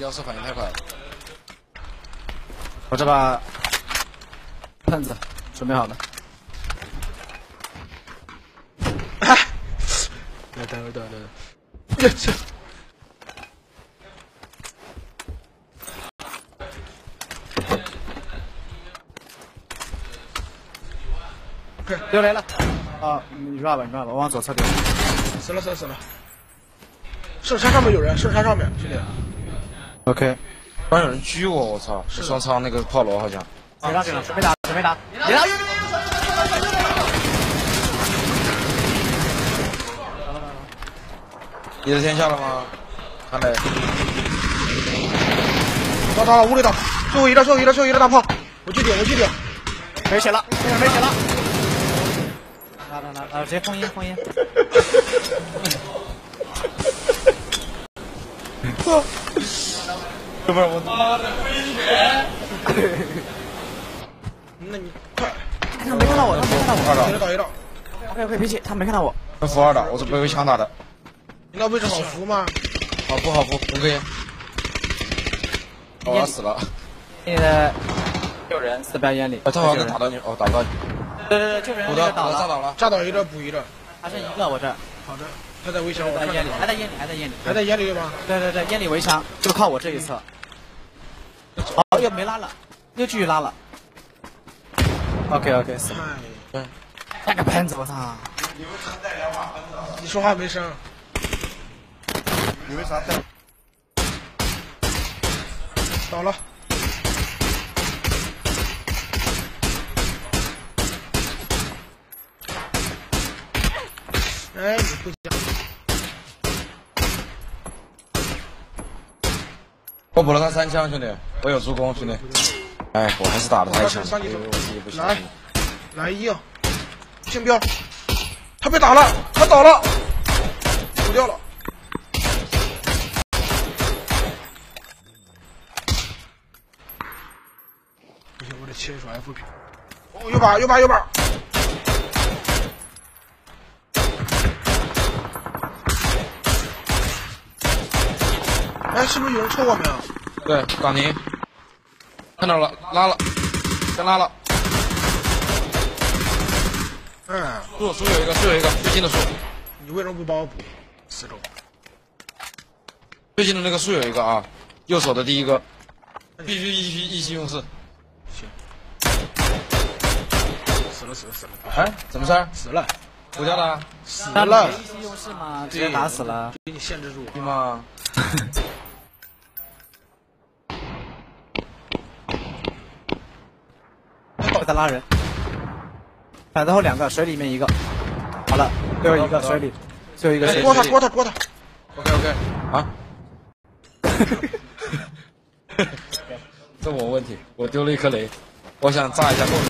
要是反应太快了。我这把喷子准备好了。哎，等等等等等，呀这。丢雷了！啊，你 run 吧，你 run 吧，我往左侧丢。死了死了死了！圣山上面有人，圣山上面，兄弟。OK，刚有人狙我，我操！是双仓那个炮楼好像。别打，准备打，准备打，别打！你的天下了吗？看来到到了，屋里打，最后一个，最后一个，最后一个大炮，我去顶，我去顶。没血了，这边没血了。拿拿拿，啊，直接封印封印。哥们儿，我妈的那你快，他没看到我，他没看到我。一个倒一个，OK OK，脾气，他没看到我。跟福二的，我是被围枪打的。你那位置好扶吗？好扶好扶，红哥。哦我要死了！你的救人四标烟里。他好像能打到你，哦，打不到你。对对对，救人补的，那个倒了，炸倒了。炸倒一个补一个，还剩一个我这。好的，他在围墙，我在烟里，还在烟里，还在烟里。还在烟里对吗？对对对，烟里围墙，就靠我这一侧。哦，又没拉了，又继续拉了。OK OK，死了。哎，带个喷子，我操！你说话没声。你为啥带？倒了。哎，你不讲，我补了他三枪，兄弟，我有助攻，兄弟。哎，我还是打的太强。来，来一，竞标，他被打了，他倒了，死掉了。不行，我得切一手 FP。哦，有把，有把，有把。哎，是不是有人抽我们啊？对，港宁，看到了，拉了，先拉了。嗯，树树有一个，树有一个，最近的树，你为什么不帮我补？四周！最近的那个树有一个啊，右手的第一个，必须一须一心用事。行死了，死了，死了，哎，怎么事儿？死了，我家的啊，死了你！没意用事嘛？直接打死了。给你限制住。对吗？我在拉人，反正后两个，水里面一个，好了，最后一个水里，最后一个水里。过他，过他，过他！OK OK，啊，这我问题，我丢了一颗雷，我想炸一下后面。